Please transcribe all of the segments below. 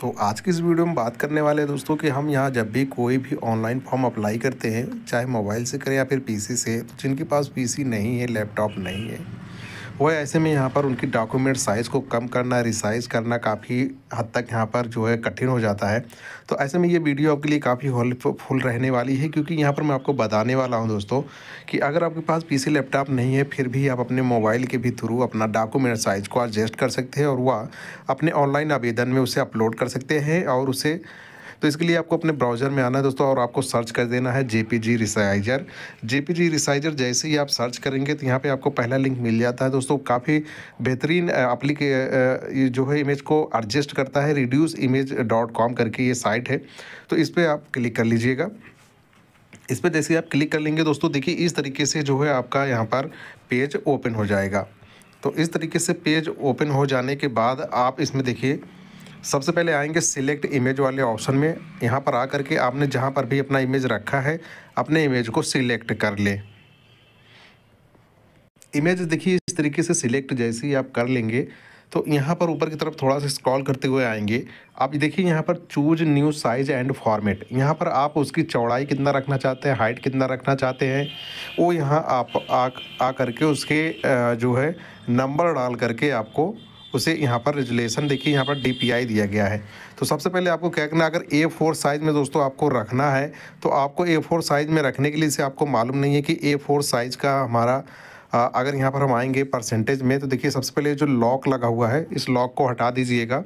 तो आज की इस वीडियो में बात करने वाले हैं दोस्तों कि हम यहाँ जब भी कोई भी ऑनलाइन फॉर्म अप्लाई करते हैं, चाहे मोबाइल से करें या फिर पीसी से तो जिनके पास पीसी नहीं है लैपटॉप नहीं है वो ऐसे में यहाँ पर उनकी डॉक्यूमेंट साइज़ को कम करना रिसाइज़ करना काफ़ी हद तक यहाँ पर जो है कठिन हो जाता है। तो ऐसे में ये वीडियो आपके लिए काफ़ी हेल्पफुल रहने वाली है क्योंकि यहाँ पर मैं आपको बताने वाला हूँ दोस्तों कि अगर आपके पास पीसी लैपटॉप नहीं है, फिर भी आप अपने मोबाइल के भी थ्रू अपना डॉक्यूमेंट साइज़ को एडजस्ट कर सकते हैं और वह अपने ऑनलाइन आवेदन में उसे अपलोड कर सकते हैं और उसे तो इसके लिए आपको अपने ब्राउज़र में आना है दोस्तों, और आपको सर्च कर देना है J P G resizer J P G resizer जैसे ही आप सर्च करेंगे तो यहाँ पे आपको पहला लिंक मिल जाता है दोस्तों। काफ़ी बेहतरीन अप्लीके जो है इमेज को एडजस्ट करता है रिड्यूस इमेज डॉट कॉम करके ये साइट है। तो इस पर आप क्लिक कर लीजिएगा। इस पर जैसे आप क्लिक कर लेंगे दोस्तों, देखिए इस तरीके से जो है आपका यहाँ पर पेज ओपन हो जाएगा। तो इस तरीके से पेज ओपन हो जाने के बाद आप इसमें देखिए सबसे पहले आएँगे सिलेक्ट इमेज वाले ऑप्शन में। यहाँ पर आकर के आपने जहाँ पर भी अपना इमेज रखा है, अपने इमेज को सिलेक्ट कर ले। इमेज देखिए, इस तरीके से सिलेक्ट जैसे ही आप कर लेंगे तो यहाँ पर ऊपर की तरफ़ थोड़ा सा स्क्रॉल करते हुए आएँगे। आप देखिए, यहाँ पर choose new size and format यहाँ पर आप उसकी चौड़ाई कितना रखना चाहते हैं हाइट कितना रखना चाहते हैं, वो यहाँ आप आ आ करके उसके जो है नंबर डाल करके आपको उसे यहाँ पर रेजुलेशन देखिए यहाँ पर डीपीआई दिया गया है। तो सबसे पहले आपको क्या करना अगर ए फोर साइज़ में दोस्तों आपको रखना है तो आपको ए फोर साइज़ में रखने के लिए इसे आपको मालूम नहीं है कि ए फोर साइज़ का हमारा आ, अगर यहाँ पर हम आएँगे परसेंटेज में तो देखिए सबसे पहले जो लॉक लगा हुआ है इस लॉक को हटा दीजिएगा।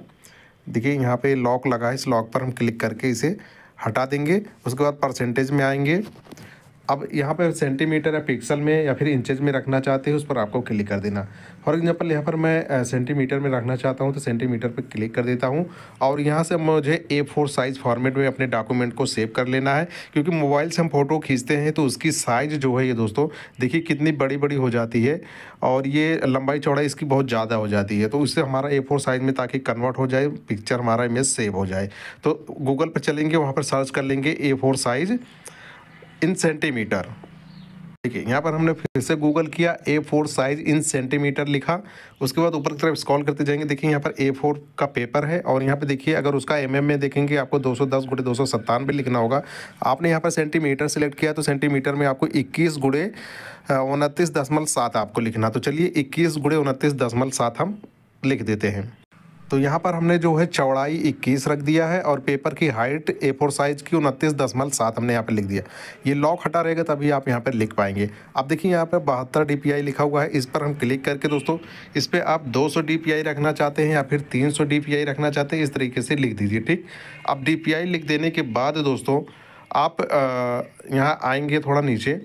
देखिए यहाँ पे लॉक लगा है इस लॉक पर हम क्लिक करके इसे हटा देंगे। उसके बाद परसेंटेज में आएँगे। अब यहाँ पर सेंटीमीटर या पिक्सल में या फिर इंचेज में रखना चाहते हैं, उस पर आपको क्लिक कर देना। फॉर एग्जांपल यहाँ पर मैं सेंटीमीटर में रखना चाहता हूँ तो सेंटीमीटर पर क्लिक कर देता हूँ। और यहाँ से मुझे ए फोर साइज़ फॉर्मेट में अपने डॉक्यूमेंट को सेव कर लेना है, क्योंकि मोबाइल से हम फ़ोटो खींचते हैं तो उसकी साइज़ जो है ये दोस्तों, देखिए कितनी बड़ी बड़ी हो जाती है। और ये लंबाई चौड़ाई इसकी बहुत ज़्यादा हो जाती है तो उससे हमारा ए फोर साइज़ में ताकि कन्वर्ट हो जाए पिक्चर हमारा इमेज सेव हो जाए। तो गूगल पर चलेंगे, वहाँ पर सर्च कर लेंगे A four size in centimetre. ठीक है, यहाँ पर हमने फिर से गूगल किया A four size in centimetre लिखा। उसके बाद ऊपर की तरफ़ स्क्रॉल करते जाएँगे, देखिए यहाँ पर ए फोर का पेपर है। और यहाँ पे देखिए, अगर उसका एम mm में देखेंगे, आपको 210 गुड़े दो सौ सत्तानवे लिखना होगा। आपने यहाँ पर सेंटीमीटर सेलेक्ट किया तो सेंटीमीटर में आपको 21 गुड़े उनतीस दशमलव सात आपको लिखना। तो चलिए, इक्कीस गुड़े उनतीस दशमलव सात हम लिख देते हैं। तो यहाँ पर हमने जो है चौड़ाई इक्कीस रख दिया है और पेपर की हाइट ए फोर साइज़ की उनतीस दशमलव सात हमने यहाँ पर लिख दिया। ये लॉक हटा रहेगा तभी आप यहाँ पर लिख पाएँगे। अब देखिए यहाँ पर बहत्तर डी लिखा हुआ है। इस पर हम क्लिक करके दोस्तों, इस पर आप दो सौ रखना चाहते हैं या फिर तीन सौ रखना चाहते हैं, इस तरीके से लिख दीजिए, ठीक? अब डीपीआई लिख देने के बाद दोस्तों, आप यहाँ आएँगे थोड़ा नीचे।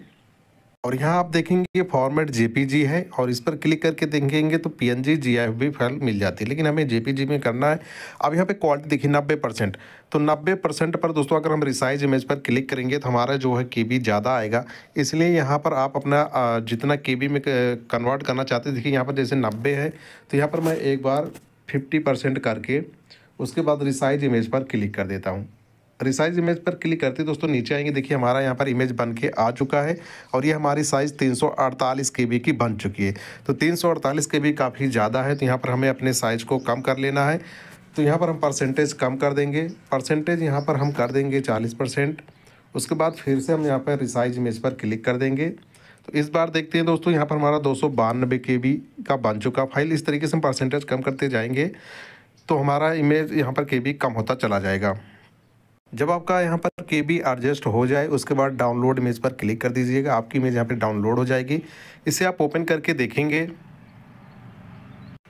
और यहाँ आप देखेंगे ये फॉर्मेट जेपीजी है और इस पर क्लिक करके देखेंगे तो पीएनजी जीआईएफ फ़ाइल मिल जाती है। लेकिन हमें जेपीजी में करना है। अब यहाँ पे क्वालिटी देखिए, नब्बे परसेंट। तो नब्बे परसेंट पर दोस्तों, अगर हम रिसाइज इमेज पर क्लिक करेंगे तो हमारा जो है के ज़्यादा आएगा। इसलिए यहाँ पर आप अपना जितना के में कन्वर्ट करना चाहते देखिए यहाँ पर जैसे नब्बे है तो यहाँ पर मैं एक बार फिफ्टी करके उसके बाद रिसाइज इमेज पर क्लिक कर देता हूँ। रिसाइज इमेज पर क्लिक करते दोस्तों, नीचे आएँगे। देखिए, हमारा यहाँ पर इमेज बन के आ चुका है और ये हमारी साइज़ तीन सौ अड़तालीस के बन चुकी है। तो तीन सौ अड़तालीस के बी काफ़ी ज़्यादा है तो यहाँ पर हमें अपने साइज़ को कम कर लेना है। तो यहाँ पर हम परसेंटेज कम कर देंगे। परसेंटेज यहाँ पर हम कर देंगे चालीस परसेंट। उसके बाद फिर से हम यहाँ पर रिसाइज इमेज पर क्लिक कर देंगे। तो इस बार देखते हैं, दोस्तों, यहाँ पर हमारा दो सौ बानबे के बी का बन चुका फ़ाइल इस तरीके से हम परसेंटेज कम करते जाएँगे तो हमारा इमेज यहाँ पर के बी कम होता चला जाएगा। जब आपका यहाँ पर के बी एडजस्ट हो जाए, उसके बाद डाउनलोड इमेज पर क्लिक कर दीजिएगा। आपकी इमेज यहाँ पर डाउनलोड हो जाएगी। इसे आप ओपन करके देखेंगे।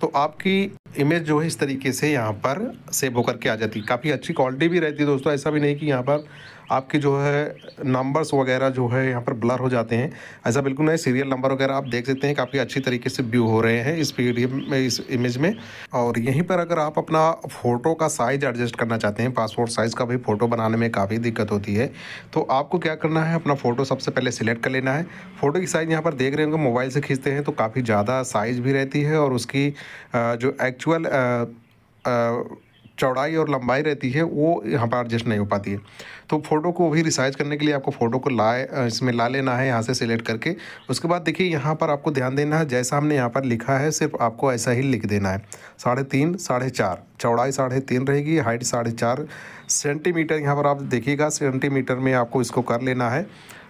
तो आपकी इमेज जो है इस तरीके से यहाँ पर सेव होकर के आ जाती है। काफ़ी अच्छी क्वालिटी भी रहती है दोस्तों। ऐसा भी नहीं कि यहाँ पर आपके जो है नंबर्स वगैरह जो है यहाँ पर ब्लर हो जाते हैं। ऐसा बिल्कुल नहीं सीरियल नंबर वगैरह आप देख सकते हैं काफ़ी अच्छी तरीके से व्यू हो रहे हैं इस पी में, इस इमेज में। और यहीं पर अगर आप अपना फ़ोटो का साइज़ एडजस्ट करना चाहते हैं पासपोर्ट साइज़ का भी फ़ोटो बनाने में काफ़ी दिक्कत होती है। तो आपको क्या करना है, अपना फ़ोटो सबसे पहले सिलेक्ट कर लेना है। फ़ोटो की साइज़ यहाँ पर देख रहे होंगे मोबाइल से खींचते हैं तो काफ़ी ज़्यादा साइज़ भी रहती है और उसकी जो एक्चुअल चौड़ाई और लंबाई रहती है, वो यहाँ पर एडजस्ट नहीं हो पाती है। तो फ़ोटो को भी रिसाइज करने के लिए आपको फ़ोटो को लाए इसमें ला लेना है, यहाँ से सिलेक्ट करके। उसके बाद देखिए, यहाँ पर आपको ध्यान देना है, जैसा हमने यहाँ पर लिखा है, सिर्फ़ आपको ऐसा ही लिख देना है। साढ़े तीन, साढ़े चार, चौड़ाई साढ़े तीन रहेगी हाइट साढ़े चार। सेंटीमीटर यहाँ पर आप देखिएगा सेंटीमीटर में आपको इसको कर लेना है।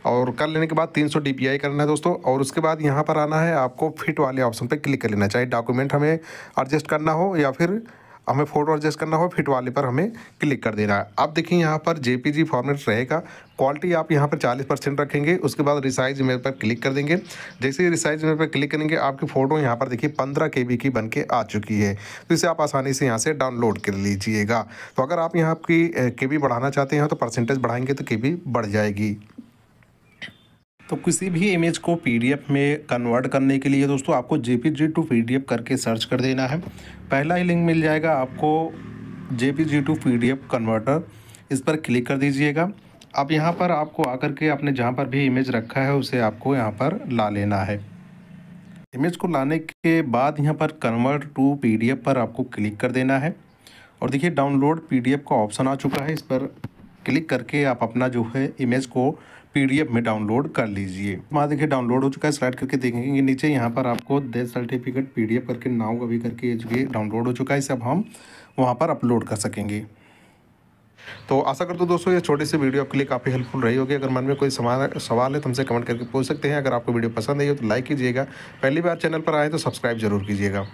और कर लेने के बाद 300 सौ करना है दोस्तों, और उसके बाद यहाँ पर आना है, आपको फिट वाले ऑप्शन पर क्लिक कर लेना चाहे डॉक्यूमेंट हमें एडजस्ट करना हो या फिर हमें फ़ोटो एडजस्ट करना हो फिट वाले पर हमें क्लिक कर देना है। अब देखिए यहाँ पर जेपीजी फॉर्मेट रहेगा। क्वालिटी आप यहाँ पर 40 परसेंट रखेंगे, उसके बाद रिसाइज इमेज पर क्लिक कर देंगे। जैसे ही रिसाइज इमेज पर क्लिक करेंगे, आपकी फ़ोटो यहाँ पर देखिए पंद्रह के की बन के आ चुकी है। तो इसे आप आसानी से यहाँ से डाउनलोड कर लीजिएगा। तो अगर आप यहाँ की के बढ़ाना चाहते हैं तो परसेंटेज बढ़ाएँगे तो के बढ़ जाएगी। तो किसी भी इमेज को पीडीएफ में कन्वर्ट करने के लिए दोस्तों आपको जेपीजी टू पीडीएफ करके सर्च कर देना है। पहला ही लिंक मिल जाएगा आपको जेपीजी टू पीडीएफ कन्वर्टर इस पर क्लिक कर दीजिएगा। अब यहाँ पर आपको आकर के आपने जहाँ पर भी इमेज रखा है उसे आपको यहाँ पर ला लेना है। इमेज को लाने के बाद यहाँ पर कन्वर्ट टू पीडीएफ पर आपको क्लिक कर देना है। और देखिए डाउनलोड पीडीएफ का ऑप्शन आ चुका है। इस पर क्लिक करके आप अपना जो है इमेज को पीडीएफ में डाउनलोड कर लीजिए। वहाँ देखिए डाउनलोड हो चुका है स्लाइड करके देखेंगे नीचे यहाँ पर आपको डेथ सर्टिफिकेट पीडीएफ करके नाव का भी करके ये डाउनलोड हो चुका है, इसे अब हम वहाँ पर अपलोड कर सकेंगे। तो आशा करता हूँ दोस्तों ये छोटी सी वीडियो आपके लिए काफ़ी हेल्पफुल रही होगी। अगर मन में कोई सवाल सवाल है तो हमसे कमेंट करके पूछ सकते हैं। अगर आपको वीडियो पसंद आई हो तो लाइक कीजिएगा। पहली बार चैनल पर आए तो सब्सक्राइब ज़रूर कीजिएगा।